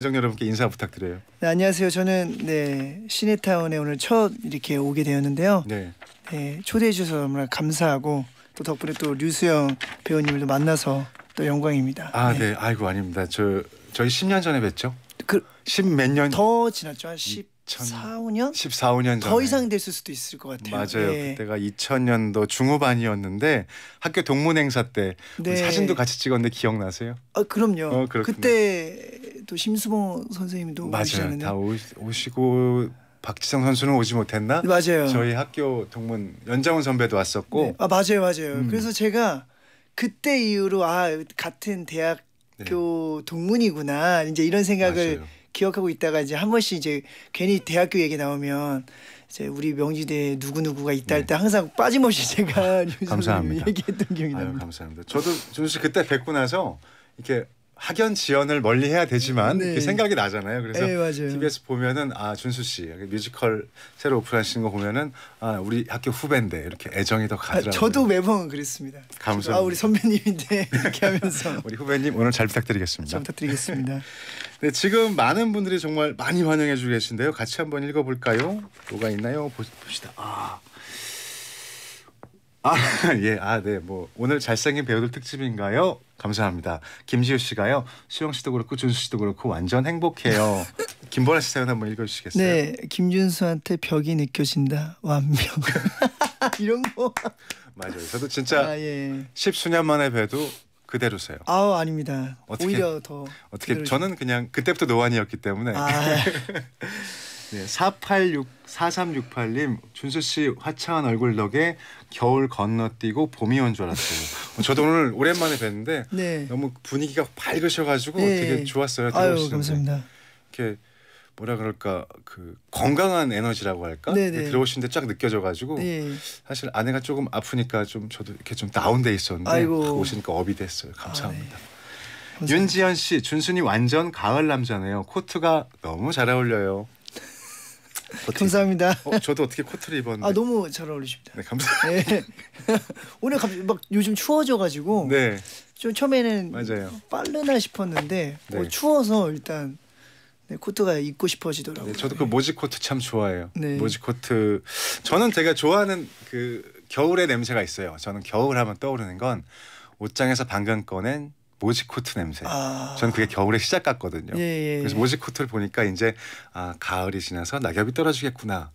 시청 여러분께 인사 부탁드려요. 네, 안녕하세요. 저는 네 시네타운에 오늘 첫 이렇게 오게 되었는데요. 네. 네, 초대해 주셔서 너무나 감사하고 또 덕분에 또 류수영 배우님을 또 만나서 또 영광입니다. 아, 네. 아이고 아닙니다. 저 저희 10년 전에 뵀죠. 그 10몇 년, 더 지났죠. 한 14, 2000 5년? 14, 5년 전에. 더 이상 됐을 수도 있을 것 같아요. 맞아요. 네. 그때가 2000년도 중후반이었는데 학교 동문 행사 때 네. 사진도 같이 찍었는데 기억나세요? 아, 그럼요. 어. 그때 또 심수봉 선생님도 맞아요. 오시잖아요. 다 오, 오시고 박지성 선수는 오지 못했나? 맞아요. 저희 학교 동문 연정훈 선배도 왔었고 네. 아 맞아요, 맞아요. 음. 그래서 제가 그때 이후로 아 같은 대학교 동문이구나 이제 이런 생각을 네. 맞아요. 기억하고 있다가 이제 한 번씩 이제 괜히 대학교 얘기 나오면 이제 우리 명지대 누구 누구가 있다 할 때 항상 빠짐없이 제가 류 네. 감사합니다. 선생님이 얘기했던 기억이 아유 납니다. 감사합니다. 저도 준수 씨 그때 뵙고 나서 이렇게 학연 지연을 멀리 해야 되지만 네. 생각이 나잖아요. 그래서 네 맞아요. TBS 보면은 아 준수 씨 뮤지컬 새로 오픈하신 거 보면은 아 우리 학교 후배인데 이렇게 애정이 더 아, 가더라고요. 저도 매번 그랬습니다. 감사합니다. 아 우리 선배님인데 이렇게 하면서 우리 후배님 오늘 잘잘 부탁드리겠습니다. 부탁드리겠습니다. 네, 지금 많은 분들이 정말 많이 환영해 주고 계신데요. 같이 한번 읽어볼까요? 뭐가 있나요? 보- 봅시다. 아, 아, 예, 아, 네, 뭐 오늘 잘생긴 배우들 특집인가요? 감사합니다. 김지우 씨가요. 수영 씨도 그렇고 준수 씨도 그렇고 완전 행복해요. 김보라 씨 사연 한번 읽어 주시겠어요? 네 김준수한테 벽이 느껴진다 완벽 이런 거. 맞아요. 저도 진짜 아 예. 십수년 만에 봬도 그대로세요. 아우 아닙니다. 어떻게- 오히려 더 어떻게 그대로 저는 그냥 그때부터 노안이었기 때문에 아 네, 486 4368님 준수 씨 화창한 얼굴 덕에 겨울 건너뛰고 봄이 온 줄 알았어요. 저도 오늘 오랜만에 뵀는데 네. 너무 분위기가 밝으셔가지고 네. 되게 좋았어요. 아유. 감사합니다. 이렇게 뭐라 그럴까 그 건강한 에너지라고 할까 네네. 들어오시는데 쫙 느껴져가지고 네. 사실 아내가 조금 아프니까 좀 저도 이렇게 좀 다운돼 있었는데 아이고. 딱 오시니까 업이 됐어요. 감사합니다. 감사합니다. 윤지연 씨, 준순이 완전 가을 남자네요. 코트가 너무 잘 어울려요. 어떻게- 감사합니다. 어, 저도 어떻게 코트를 입었는데. 아 너무 잘 어울리십니다. 네, 감사. 네. 오늘 갑자기 막 요즘 추워져가지고 네, 좀 처음에는 맞아요. 빠르나 싶었는데 네. 어, 추워서 일단 네, 코트가 입고 싶어지더라고요. 네, 저도 그 모직 코트 참 좋아해요. 네. 모직 코트. 저는 제가 좋아하는 그 겨울의 냄새가 있어요. 저는 겨울 하면 떠오르는 건 옷장에서 방금 꺼낸 모직 코트 냄새. 아, 저는 그게 겨울의 시작 같거든요. 예, 예. 그래서 모직 코트를 보니까 이제 아 가을이 지나서 낙엽이 떨어지겠구나.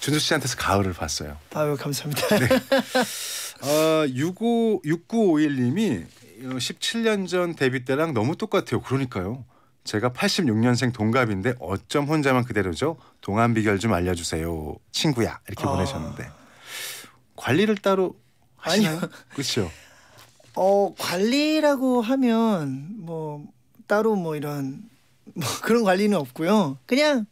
준수 씨한테서 가을을 봤어요. 아유 감사합니다. 네. 어, 65 6951님이 17년 전 데뷔 때랑 너무 똑같아요. 그러니까요. 제가 86년생 동갑인데 어쩜 혼자만 그대로죠? 동안 비결 좀 알려주세요, 친구야. 이렇게 아. 보내셨는데 관리를 따로 하시나요? 그렇죠. 어 관리라고 하면 뭐 따로 뭐 이런 뭐 그런 관리는 없고요. 그냥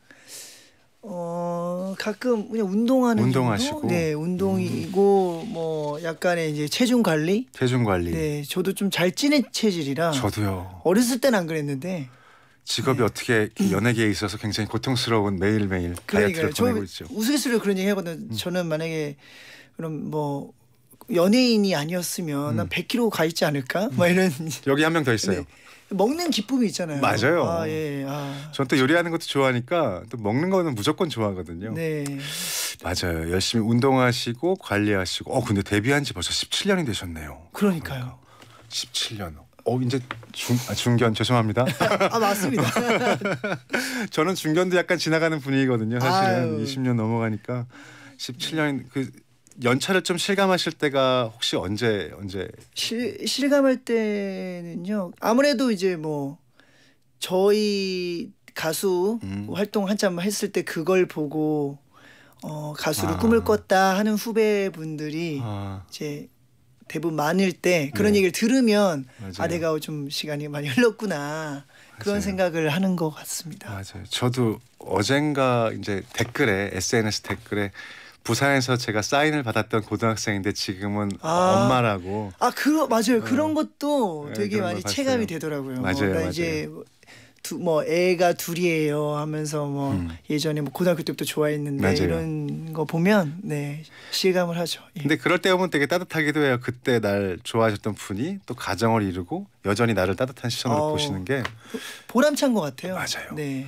어 가끔 그냥 운동하는 운동하시고. 정도? 네 운동이고 뭐 약간의 이제 체중 관리 체중 관리. 네 저도 좀잘 찌는 체질이라 저도요. 어렸을 땐 안 그랬는데 직업이 어떻게 이 연예계에 있어서 굉장히 고통스러운 매일매일 다이어트를 음. 그러니까요 저 보내고 있죠. 음. 우스갯소리로 그런 얘기 하거든요 저는 만약에 그럼 뭐 연예인이 아니었으면 난 100kg 가 있지 않을까 막 이런 여기 한 명 더 있어요. 네. 먹는 기쁨이 있잖아요 맞아요. 아, 예. 아. 전또 요리하는 것도 좋아하니까 또 먹는 거는 무조건 좋아하거든요. 네. 맞아요. 열심히 운동하시고 관리하시고. 어 근데 데뷔한 지 벌써 17년이 되셨네요. 그러니까요. 17년. 어 이제 중 아, 중견 죄송합니다. 아 맞습니다. 저는 중견도 약간 지나가는 분위기거든요. 사실은 아유. 20년 넘어가니까 17년 그 연차를 좀 실감하실 때가 혹시 언제 언제 실 실감할 때는요. 아무래도 이제 뭐 저희 가수 음. 활동 한참 했을 때 그걸 보고 어 가수를 아. 꿈을 꿨다 하는 후배분들이 아 이제 대부분 많을 때 그런 네. 얘기를 들으면 맞아요. 아 내가 좀 시간이 많이 흘렀구나 그런 맞아요. 생각을 하는 것 같습니다. 맞아요. 저도 어젠가 이제 댓글에 SNS 댓글에 부산에서 제가 사인을 받았던 고등학생인데 지금은 아. 엄마라고 아, 그 맞아요. 그런 것도 네, 되게 그런 많이 걸 체감이. 되더라고요. 맞아요, 나 맞아요. 이제 두, 뭐 애가 둘이에요 하면서 뭐 음. 예전에 뭐 고등학교 때부터 좋아했는데 맞아요. 이런 거 보면 네 실감을 하죠. 예. 근데 그럴 때 보면 되게 따뜻하기도 해요. 그때 날 좋아하셨던 분이 또 가정을 이루고 여전히 나를 따뜻한 시선으로 어우. 보시는 게 보람찬 것 같아요. 맞아요. 네.